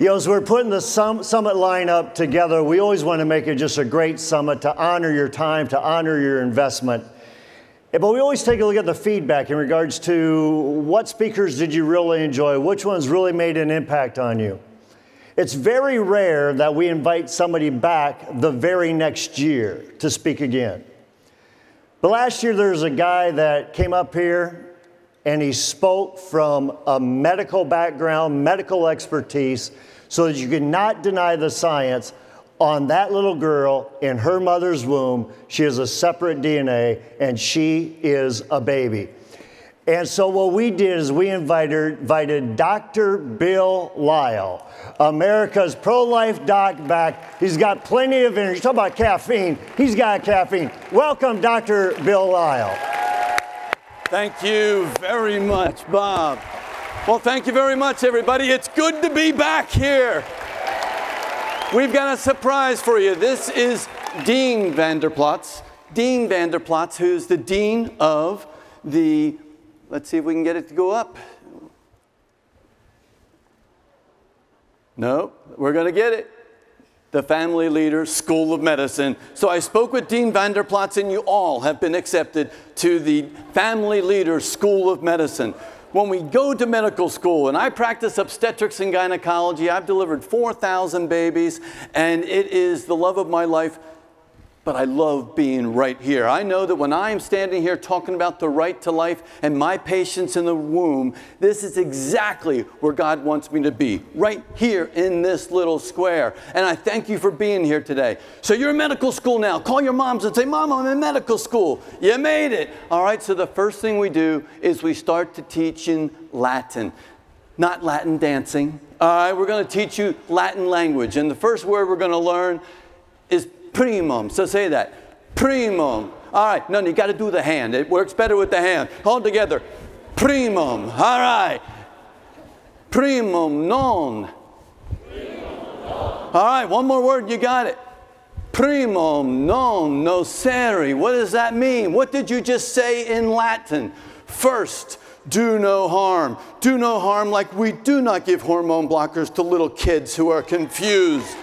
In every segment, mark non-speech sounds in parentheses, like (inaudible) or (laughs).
You know, as we're putting the sum, summit lineup together, we always want to make it just a great summit to honor your time, to honor your investment. Eh, but we always take a look at the feedback in regards to what speakers did you really enjoy, which ones really made an impact on you. It's very rare that we invite somebody back the very next year to speak again. But last year there was a guy that came up here and he spoke from a medical background, medical expertise, so that you could not deny the science on that little girl in her mother's womb. She has a separate DNA and she is a baby. And so what we did is we invited, invited Dr. Bill Lile, America's pro-life doc back. He's got plenty of energy. Talk about caffeine. He's got caffeine. Welcome, Dr. Bill Lile. Thank you very much, Bob. Well, thank you very much, everybody. It's good to be back here. We've got a surprise for you. This is Dean Vander Plaats. Dean Vander Plaats, who's the dean of the, let's see if we can get it to go up. No, we're going to get it the Family Leader School of Medicine. So I spoke with Dean Vander Plaats, and you all have been accepted to the Family Leader School of Medicine. When we go to medical school, and I practice obstetrics and gynecology, I've delivered 4,000 babies, and it is the love of my life but I love being right here. I know that when I am standing here talking about the right to life and my patients in the womb, this is exactly where God wants me to be, right here in this little square. And I thank you for being here today. So you're in medical school now. Call your moms and say, Mom, I'm in medical school. You made it. All right, so the first thing we do is we start to teach in Latin. Not Latin dancing. All right, we're going to teach you Latin language. And the first word we're going to learn is primum. So say that. Primum. All right, no, you got to do the hand. It works better with the hand. Hold together. Primum. All right. Primum non. All right, one more word, you got it. Primum non nocere. What does that mean? What did you just say in Latin? First, do no harm. Do no harm like we do not give hormone blockers to little kids who are confused.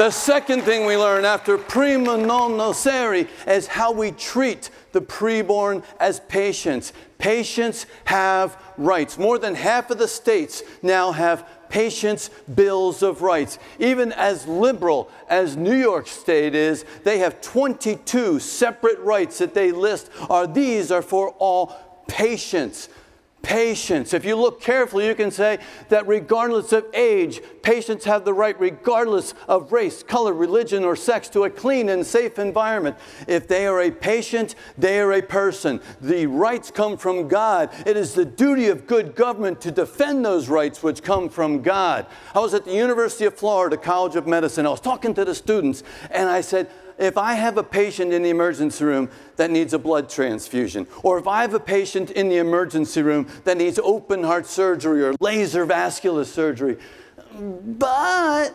The second thing we learn after prima non nocere is how we treat the preborn as patients. Patients have rights. More than half of the states now have patients' bills of rights. Even as liberal as New York State is, they have 22 separate rights that they list. Are these are for all patients. Patience. If you look carefully, you can say that regardless of age, patients have the right, regardless of race, color, religion, or sex, to a clean and safe environment. If they are a patient, they are a person. The rights come from God. It is the duty of good government to defend those rights which come from God. I was at the University of Florida College of Medicine. I was talking to the students, and I said, if I have a patient in the emergency room that needs a blood transfusion, or if I have a patient in the emergency room that needs open heart surgery or laser vascular surgery, but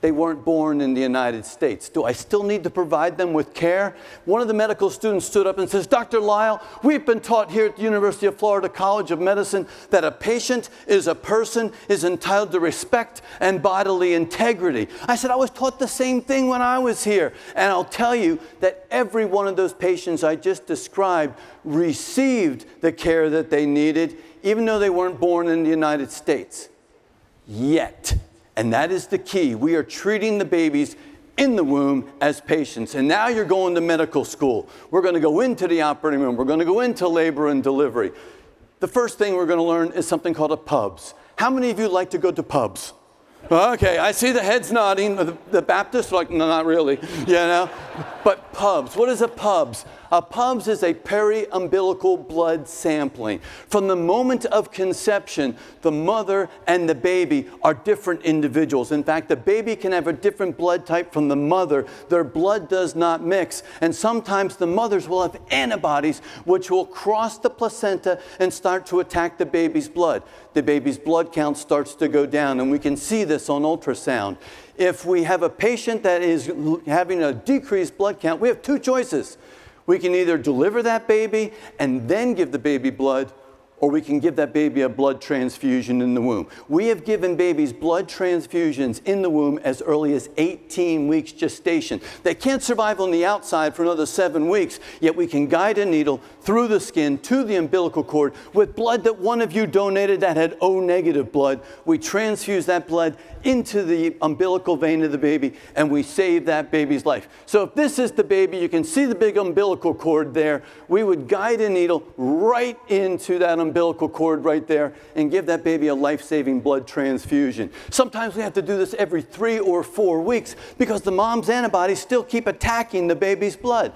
they weren't born in the United States. Do I still need to provide them with care? One of the medical students stood up and says, Dr. Lile, we've been taught here at the University of Florida College of Medicine that a patient is a person, is entitled to respect and bodily integrity. I said, I was taught the same thing when I was here. And I'll tell you that every one of those patients I just described received the care that they needed, even though they weren't born in the United States. Yet. And that is the key. We are treating the babies in the womb as patients. And now you're going to medical school. We're going to go into the operating room. We're going to go into labor and delivery. The first thing we're going to learn is something called a pubs. How many of you like to go to pubs? Okay, I see the heads nodding. The, the Baptists are like, no, not really, you know? But pubs, what is a pubs? A PUBS is a peri-umbilical blood sampling. From the moment of conception, the mother and the baby are different individuals. In fact, the baby can have a different blood type from the mother. Their blood does not mix. And sometimes the mothers will have antibodies which will cross the placenta and start to attack the baby's blood. The baby's blood count starts to go down, and we can see this on ultrasound. If we have a patient that is having a decreased blood count, we have two choices. We can either deliver that baby and then give the baby blood, or we can give that baby a blood transfusion in the womb. We have given babies blood transfusions in the womb as early as 18 weeks gestation. They can't survive on the outside for another seven weeks, yet we can guide a needle through the skin to the umbilical cord with blood that one of you donated that had O negative blood. We transfuse that blood into the umbilical vein of the baby and we save that baby's life. So if this is the baby, you can see the big umbilical cord there. We would guide a needle right into that umbilical cord right there and give that baby a life-saving blood transfusion. Sometimes we have to do this every three or four weeks because the mom's antibodies still keep attacking the baby's blood.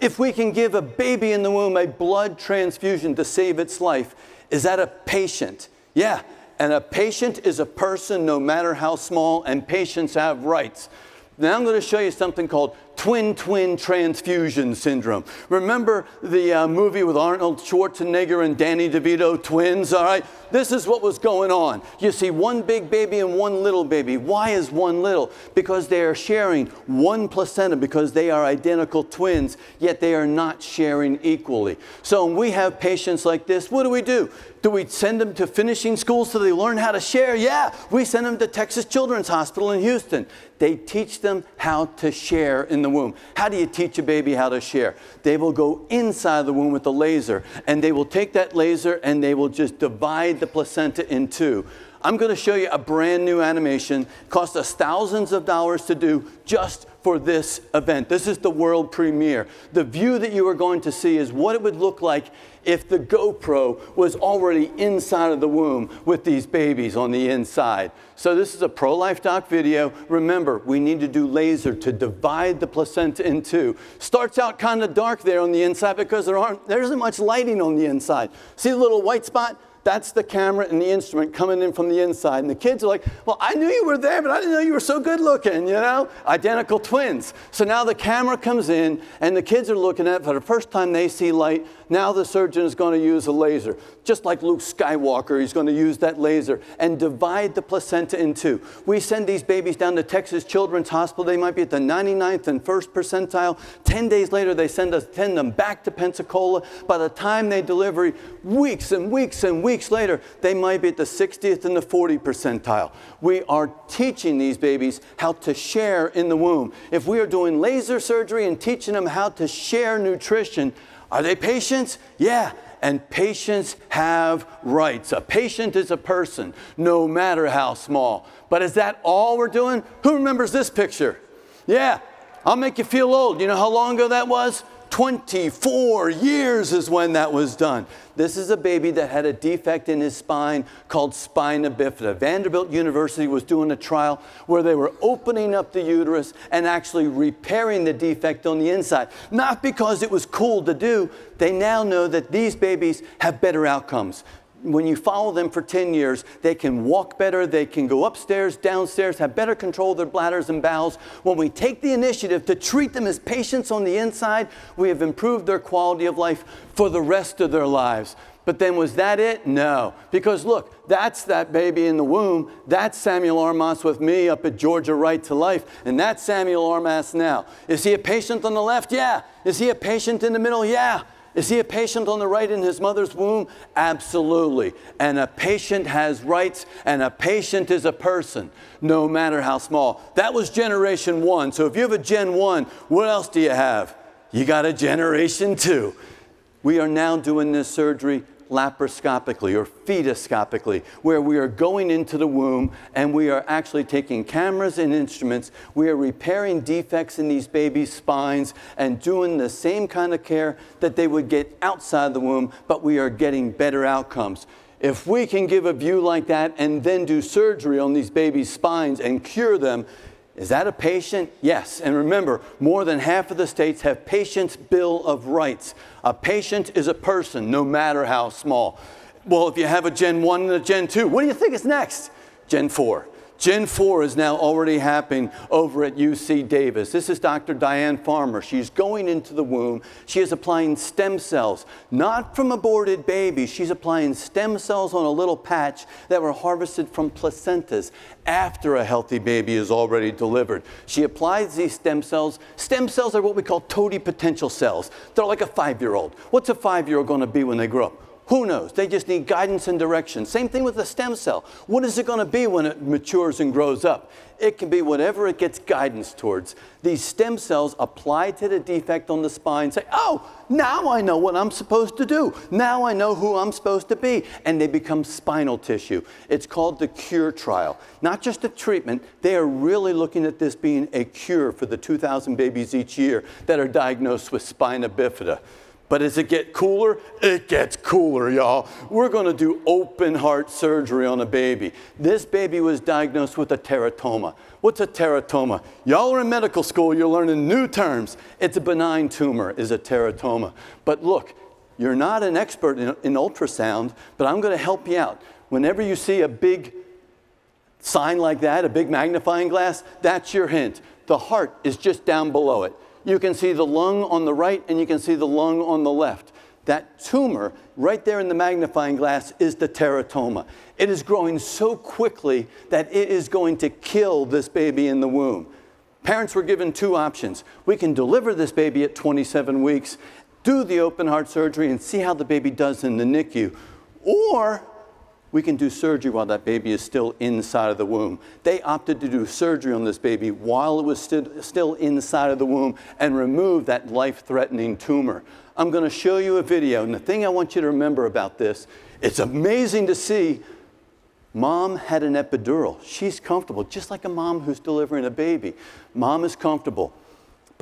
If we can give a baby in the womb a blood transfusion to save its life, is that a patient? Yeah, and a patient is a person no matter how small, and patients have rights. Now I'm going to show you something called twin twin transfusion syndrome. Remember the uh, movie with Arnold Schwarzenegger and Danny DeVito, twins, all right? This is what was going on. You see one big baby and one little baby. Why is one little? Because they are sharing one placenta because they are identical twins, yet they are not sharing equally. So when we have patients like this, what do we do? Do we send them to finishing school so they learn how to share? Yeah, we send them to Texas Children's Hospital in Houston. They teach them how to share in the womb. How do you teach a baby how to share? They will go inside the womb with a laser and they will take that laser and they will just divide the placenta in two. I'm going to show you a brand new animation. Cost us thousands of dollars to do just for this event. This is the world premiere. The view that you are going to see is what it would look like if the GoPro was already inside of the womb with these babies on the inside. So this is a pro-life doc video. Remember, we need to do laser to divide the placenta in two. Starts out kind of dark there on the inside because there, aren't, there isn't much lighting on the inside. See the little white spot? That's the camera and the instrument coming in from the inside. And the kids are like, well, I knew you were there, but I didn't know you were so good looking, you know? Identical twins. So now the camera comes in and the kids are looking at it for the first time they see light. Now the surgeon is going to use a laser. Just like Luke Skywalker, he's going to use that laser and divide the placenta in two. We send these babies down to Texas Children's Hospital. They might be at the 99th and 1st percentile. 10 days later, they send, us, send them back to Pensacola. By the time they deliver, weeks and weeks and weeks later, they might be at the 60th and the 40th percentile. We are teaching these babies how to share in the womb. If we are doing laser surgery and teaching them how to share nutrition, are they patients? Yeah. And patients have rights. A patient is a person, no matter how small. But is that all we're doing? Who remembers this picture? Yeah, I'll make you feel old. You know how long ago that was? 24 years is when that was done. This is a baby that had a defect in his spine called spina bifida. Vanderbilt University was doing a trial where they were opening up the uterus and actually repairing the defect on the inside. Not because it was cool to do, they now know that these babies have better outcomes when you follow them for 10 years, they can walk better, they can go upstairs, downstairs, have better control of their bladders and bowels. When we take the initiative to treat them as patients on the inside, we have improved their quality of life for the rest of their lives. But then was that it? No. Because look, that's that baby in the womb. That's Samuel Armas with me up at Georgia Right to Life. And that's Samuel Armas now. Is he a patient on the left? Yeah. Is he a patient in the middle? Yeah. Is he a patient on the right in his mother's womb? Absolutely. And a patient has rights, and a patient is a person, no matter how small. That was generation one. So if you have a gen one, what else do you have? You got a generation two. We are now doing this surgery laparoscopically or fetoscopically, where we are going into the womb and we are actually taking cameras and instruments. We are repairing defects in these babies' spines and doing the same kind of care that they would get outside the womb, but we are getting better outcomes. If we can give a view like that and then do surgery on these babies' spines and cure them, is that a patient? Yes. And remember, more than half of the states have patient's bill of rights. A patient is a person, no matter how small. Well, if you have a Gen 1 and a Gen 2, what do you think is next? Gen 4. Gen 4 is now already happening over at UC Davis. This is Dr. Diane Farmer. She's going into the womb. She is applying stem cells, not from aborted babies. She's applying stem cells on a little patch that were harvested from placentas after a healthy baby is already delivered. She applies these stem cells. Stem cells are what we call total potential cells. They're like a five-year-old. What's a five-year-old going to be when they grow up? Who knows? They just need guidance and direction. Same thing with the stem cell. What is it going to be when it matures and grows up? It can be whatever it gets guidance towards. These stem cells apply to the defect on the spine, say, oh, now I know what I'm supposed to do. Now I know who I'm supposed to be. And they become spinal tissue. It's called the CURE trial. Not just a treatment, they are really looking at this being a cure for the 2,000 babies each year that are diagnosed with spina bifida. But as it get cooler, it gets cooler, y'all. We're going to do open heart surgery on a baby. This baby was diagnosed with a teratoma. What's a teratoma? Y'all are in medical school, you're learning new terms. It's a benign tumor, is a teratoma. But look, you're not an expert in, in ultrasound, but I'm going to help you out. Whenever you see a big sign like that, a big magnifying glass, that's your hint. The heart is just down below it you can see the lung on the right and you can see the lung on the left. That tumor right there in the magnifying glass is the teratoma. It is growing so quickly that it is going to kill this baby in the womb. Parents were given two options. We can deliver this baby at 27 weeks, do the open heart surgery, and see how the baby does in the NICU. Or we can do surgery while that baby is still inside of the womb. They opted to do surgery on this baby while it was st still inside of the womb and remove that life-threatening tumor. I'm going to show you a video, and the thing I want you to remember about this, it's amazing to see Mom had an epidural. She's comfortable, just like a mom who's delivering a baby. Mom is comfortable.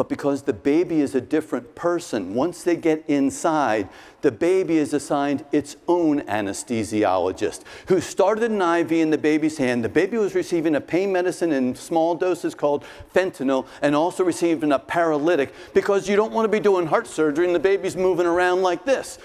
But because the baby is a different person, once they get inside, the baby is assigned its own anesthesiologist who started an IV in the baby's hand. The baby was receiving a pain medicine in small doses called fentanyl and also receiving a paralytic because you don't want to be doing heart surgery and the baby's moving around like this.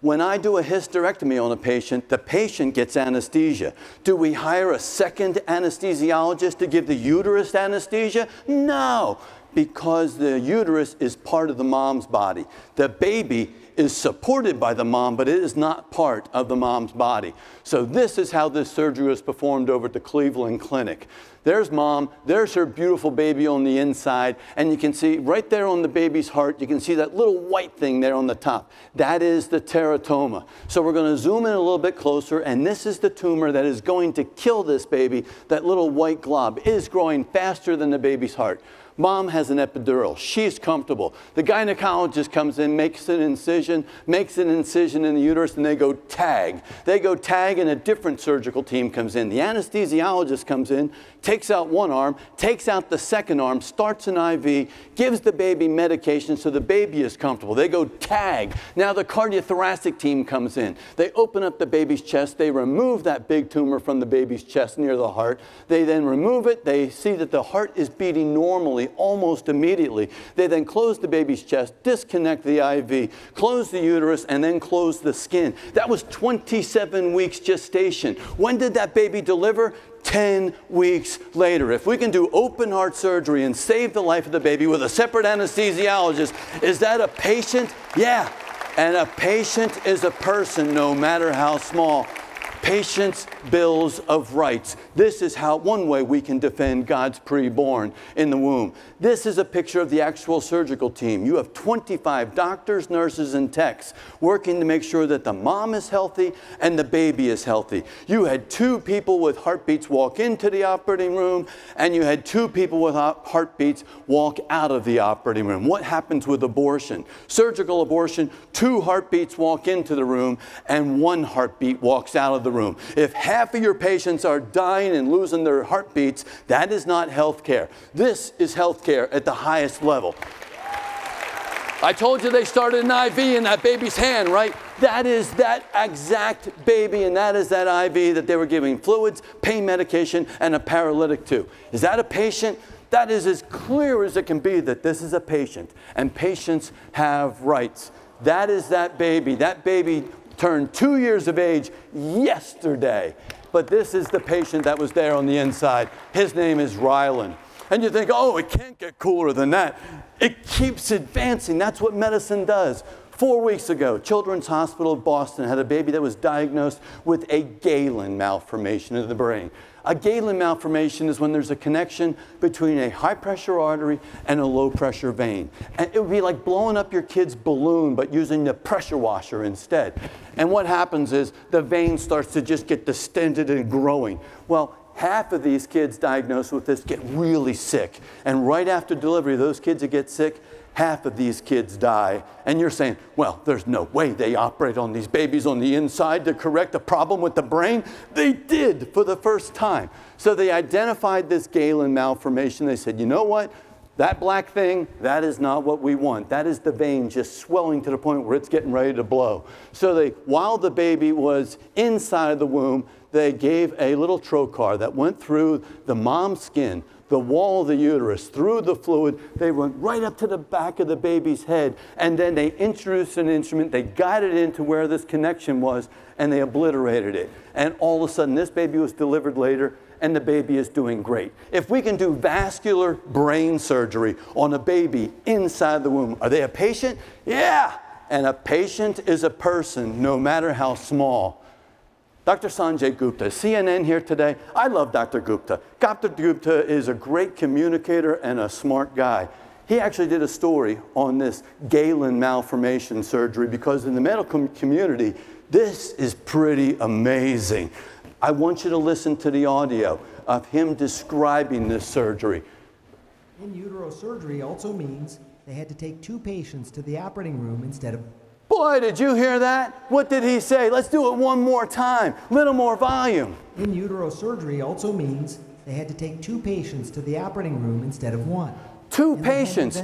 When I do a hysterectomy on a patient, the patient gets anesthesia. Do we hire a second anesthesiologist to give the uterus anesthesia? No because the uterus is part of the mom's body. The baby is supported by the mom, but it is not part of the mom's body. So this is how this surgery was performed over at the Cleveland Clinic. There's mom, there's her beautiful baby on the inside, and you can see right there on the baby's heart, you can see that little white thing there on the top. That is the teratoma. So we're going to zoom in a little bit closer, and this is the tumor that is going to kill this baby. That little white glob is growing faster than the baby's heart. Mom has an epidural. She's comfortable. The gynecologist comes in, makes an incision, makes an incision in the uterus, and they go tag. They go tag, and a different surgical team comes in. The anesthesiologist comes in, takes out one arm, takes out the second arm, starts an IV, gives the baby medication so the baby is comfortable. They go tag. Now the cardiothoracic team comes in. They open up the baby's chest. They remove that big tumor from the baby's chest near the heart. They then remove it. They see that the heart is beating normally almost immediately. They then close the baby's chest, disconnect the IV, close the uterus, and then close the skin. That was 27 weeks gestation. When did that baby deliver? 10 weeks later. If we can do open heart surgery and save the life of the baby with a separate anesthesiologist, is that a patient? Yeah. And a patient is a person, no matter how small. Patients' bills of rights. This is how one way we can defend God's preborn in the womb. This is a picture of the actual surgical team. You have 25 doctors, nurses, and techs working to make sure that the mom is healthy and the baby is healthy. You had two people with heartbeats walk into the operating room, and you had two people with heartbeats walk out of the operating room. What happens with abortion? Surgical abortion, two heartbeats walk into the room, and one heartbeat walks out of the room. If half of your patients are dying and losing their heartbeats, that is not health care. This is health care at the highest level. I told you they started an IV in that baby's hand, right? That is that exact baby, and that is that IV that they were giving fluids, pain medication, and a paralytic to. Is that a patient? That is as clear as it can be that this is a patient, and patients have rights. That is that baby. That baby turned two years of age yesterday. But this is the patient that was there on the inside. His name is Rylan. And you think, oh, it can't get cooler than that. It keeps advancing. That's what medicine does. Four weeks ago, Children's Hospital of Boston had a baby that was diagnosed with a Galen malformation of the brain. A Galen malformation is when there's a connection between a high pressure artery and a low pressure vein. And it would be like blowing up your kid's balloon, but using the pressure washer instead. And what happens is the vein starts to just get distended and growing. Well, half of these kids diagnosed with this get really sick. And right after delivery, those kids that get sick, half of these kids die. And you're saying, well, there's no way they operate on these babies on the inside to correct a problem with the brain. They did for the first time. So they identified this Galen malformation. They said, you know what? That black thing, that is not what we want. That is the vein just swelling to the point where it's getting ready to blow. So they, while the baby was inside the womb, they gave a little trocar that went through the mom's skin, the wall of the uterus, through the fluid. They went right up to the back of the baby's head. And then they introduced an instrument, they guided into where this connection was, and they obliterated it. And all of a sudden, this baby was delivered later, and the baby is doing great. If we can do vascular brain surgery on a baby inside the womb, are they a patient? Yeah. And a patient is a person, no matter how small. Dr. Sanjay Gupta, CNN here today. I love Dr. Gupta. Dr. Gupta is a great communicator and a smart guy. He actually did a story on this Galen malformation surgery because in the medical community, this is pretty amazing. I want you to listen to the audio of him describing this surgery. In utero surgery also means they had to take two patients to the operating room instead of Boy, did you hear that? What did he say? Let's do it one more time. Little more volume. In utero surgery also means they had to take two patients to the operating room instead of one. Two and patients.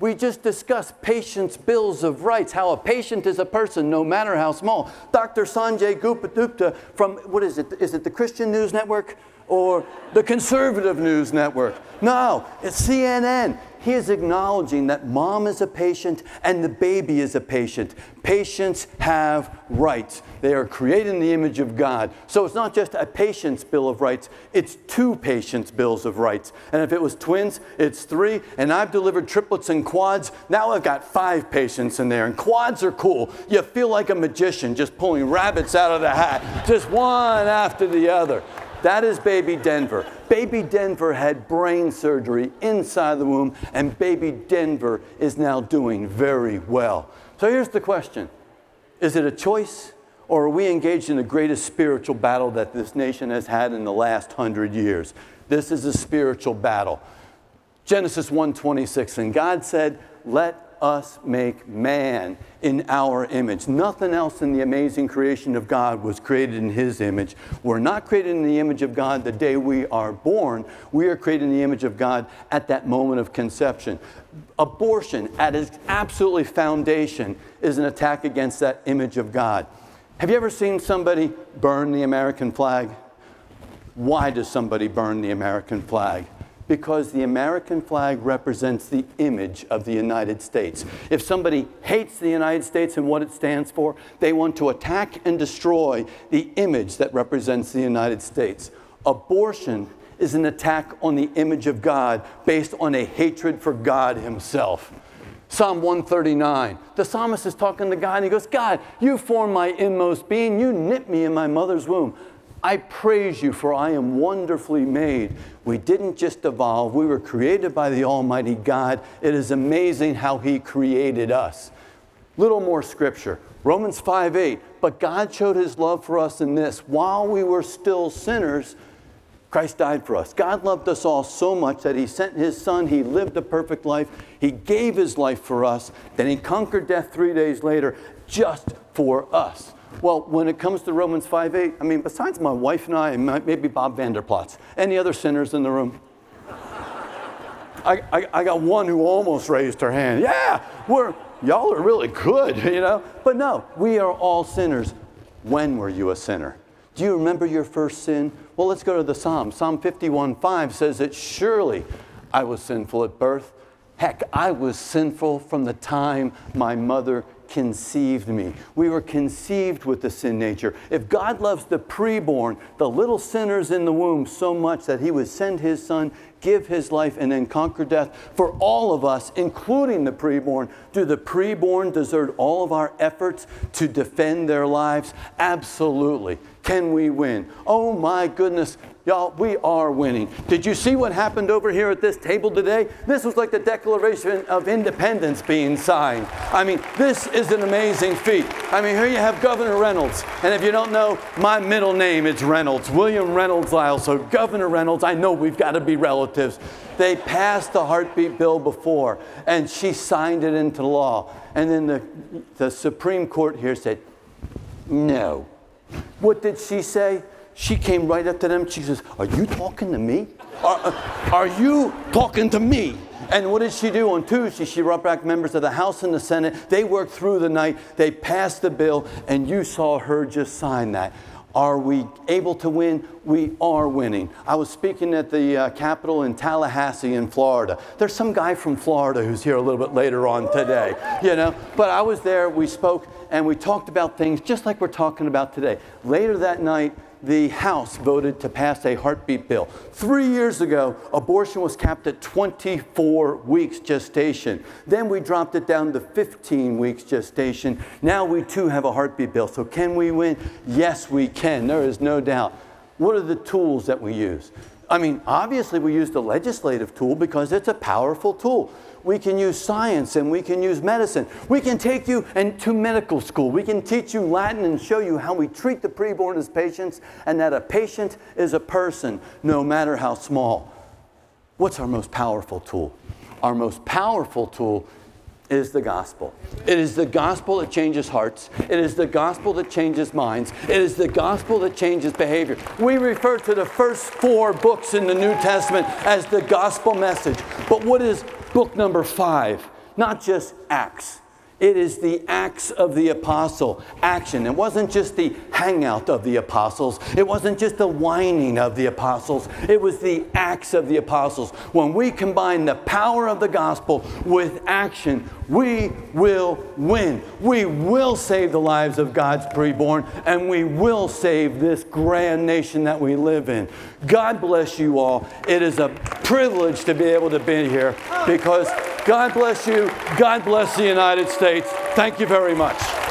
We just discussed patients' bills of rights, how a patient is a person, no matter how small. Dr. Sanjay Gupta from, what is it? Is it the Christian News Network or the Conservative News Network? No, it's CNN. He is acknowledging that mom is a patient and the baby is a patient. Patients have rights. They are created in the image of God. So it's not just a patient's bill of rights, it's two patients' bills of rights. And if it was twins, it's three. And I've delivered triplets and quads. Now I've got five patients in there. And quads are cool. You feel like a magician just pulling rabbits out of the hat, just one after the other. That is baby Denver. Baby Denver had brain surgery inside the womb, and baby Denver is now doing very well. So here's the question Is it a choice, or are we engaged in the greatest spiritual battle that this nation has had in the last hundred years? This is a spiritual battle. Genesis 1:26, and God said, Let us make man in our image. Nothing else in the amazing creation of God was created in his image. We're not created in the image of God the day we are born. We are created in the image of God at that moment of conception. Abortion, at its absolutely foundation, is an attack against that image of God. Have you ever seen somebody burn the American flag? Why does somebody burn the American flag? Because the American flag represents the image of the United States. If somebody hates the United States and what it stands for, they want to attack and destroy the image that represents the United States. Abortion is an attack on the image of God based on a hatred for God Himself. Psalm 139. The psalmist is talking to God and he goes, God, you formed my inmost being. You knit me in my mother's womb. I praise you, for I am wonderfully made. We didn't just evolve, we were created by the Almighty God. It is amazing how He created us. Little more scripture Romans 5 8. But God showed His love for us in this while we were still sinners, Christ died for us. God loved us all so much that He sent His Son. He lived a perfect life. He gave His life for us. Then He conquered death three days later just for us. Well, when it comes to Romans 5 8, I mean, besides my wife and I, and maybe Bob Vander Plaats, any other sinners in the room? I, I, I, got one who almost raised her hand. Yeah, we're, y'all are really good, (laughs) you know? But no, we are all sinners. When were you a sinner? Do you remember your first sin? Well, let's go to the Psalm. Psalm 51 5 says that surely I was sinful at birth. Heck, I was sinful from the time my mother conceived me. We were conceived with the sin nature. If God loves the preborn, the little sinners in the womb so much that he would send his son, give his life, and then conquer death for all of us, including the preborn, do the preborn deserve all of our efforts to defend their lives? Absolutely. Can we win? Oh my goodness, y'all, we are winning. Did you see what happened over here at this table today? This was like the Declaration of Independence being signed. I mean, this is an amazing feat. I mean, here you have Governor Reynolds. And if you don't know, my middle name is Reynolds, William Reynolds Lile. So, Governor Reynolds, I know we've got to be relatives. They passed the heartbeat bill before, and she signed it into law. And then the, the Supreme Court here said, no. What did she say? She came right up to them. She says, Are you talking to me? Are, are you talking to me? And what did she do on Tuesday? She brought back members of the House and the Senate. They worked through the night. They passed the bill, and you saw her just sign that. Are we able to win? We are winning. I was speaking at the uh, Capitol in Tallahassee in Florida. There's some guy from Florida who's here a little bit later on today, you know. But I was there, we spoke, and we talked about things just like we're talking about today. Later that night, the House voted to pass a heartbeat bill. Three years ago, abortion was capped at 24 weeks gestation. Then we dropped it down to 15 weeks gestation. Now we too have a heartbeat bill. So can we win? Yes, we can. There is no doubt. What are the tools that we use? I mean, obviously, we use the legislative tool because it's a powerful tool we can use science and we can use medicine. We can take you into medical school. We can teach you Latin and show you how we treat the preborn as patients and that a patient is a person no matter how small. What's our most powerful tool? Our most powerful tool is the gospel. It is the gospel that changes hearts. It is the gospel that changes minds. It is the gospel that changes behavior. We refer to the first four books in the New Testament as the gospel message. But what is book number five, not just Acts. It is the acts of the apostle, action. It wasn't just the hangout of the apostles. It wasn't just the whining of the apostles. It was the acts of the apostles. When we combine the power of the gospel with action, we will win. We will save the lives of God's preborn, and we will save this grand nation that we live in. God bless you all. It is a privilege to be able to be here because God bless you. God bless the United States. Thank you very much.